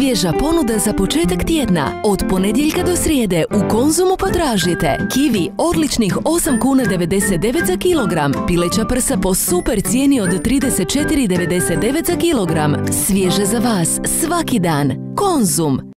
Svježa ponuda za početak tjedna. Od ponedjeljka do srijede u Konzumu potražite kiwi odličnih 8 kuna 99 za kilogram, pileća prsa po super cijeni od 34,99 za kilogram. Svježe za vas svaki dan. Konzum